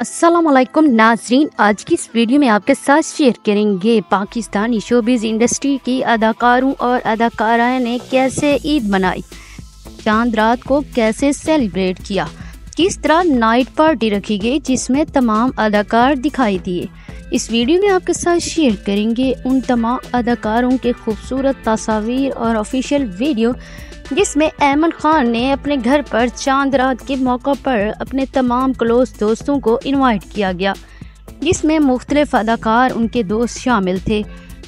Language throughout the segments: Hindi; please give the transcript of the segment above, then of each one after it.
असलकुम नाजरीन। आज की इस वीडियो में आपके साथ शेयर करेंगे पाकिस्तानी शोबिज़ इंडस्ट्री की अदाकारों और अदाकारा ने कैसे ईद मनाई, चाँद रात को कैसे सेलिब्रेट किया, किस तरह नाइट पार्टी रखी गई जिसमें तमाम अदाकार दिखाई दिए। इस वीडियो में आपके साथ शेयर करेंगे उन तमाम अदाकारों के खूबसूरत तस्वीर और ऑफिशियल वीडियो जिसमें अहमद खान ने अपने घर पर चाँद रात के मौका पर अपने तमाम क्लोज दोस्तों को इनवाइट किया गया, जिसमें मुख्तलिफ़ अदाकार उनके दोस्त शामिल थे।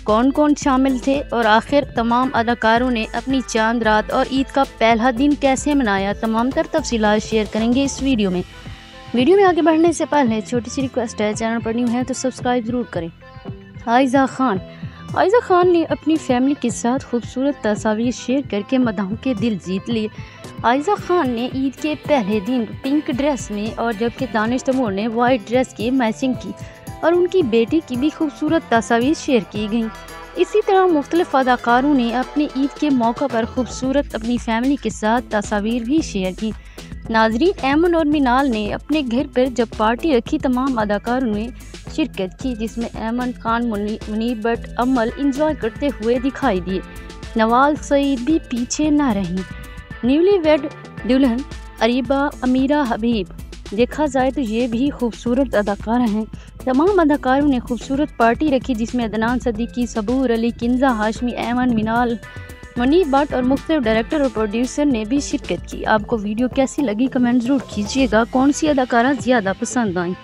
कौन कौन शामिल थे और आखिर तमाम अदाकारों ने अपनी चाँद रात और ईद का पहला दिन कैसे मनाया तमाम तर तफसीत शेयर करेंगे इस वीडियो में। वीडियो में आगे बढ़ने से पहले छोटी सी रिक्वेस्ट है, चैनल पर न्यू है तो सब्सक्राइब ज़रूर करें। आयज़ा खान आयजा खान ने अपनी फैमिली के साथ खूबसूरत तस्वीर शेयर करके मदाहों के दिल जीत लिए। आयजा खान ने ईद के पहले दिन पिंक ड्रेस में और जबकि दानिश तमूर ने वाइट ड्रेस की मैचिंग की और उनकी बेटी की भी खूबसूरत तस्वीर शेयर की गई। इसी तरह मुख्तलिफ़ अदाकारों ने अपने ईद के मौका पर खूबसूरत अपनी फैमिली के साथ तस्वीर भी शेयर की। नाजरीन, एमन और मिनाल ने अपने घर पर जब पार्टी रखी, तमाम अदाकारों ने शिरकत की, जिसमें अहमद खान मुनीब भट्ट, अमल इंजॉय करते हुए दिखाई दिए। नवाज़ सईद भी पीछे न रहीं। न्यूली वेड दुल्हन अरीबा अमीरा हबीब। देखा जाए तो ये भी खूबसूरत अदाकार हैं। तमाम अदाकारों ने खूबसूरत पार्टी रखी, जिसमें अदनान सदीकी सबूर, अली किन्जा, हाशमी अहमद मिनाल, मनी भट्ट और मुख्त डायरेक्टर और प्रोड्यूसर ने भी शिरकत की। आपको वीडियो कैसी लगी कमेंट ज़रूर कीजिएगा। कौन सी अदाकारा ज़्यादा पसंद आई?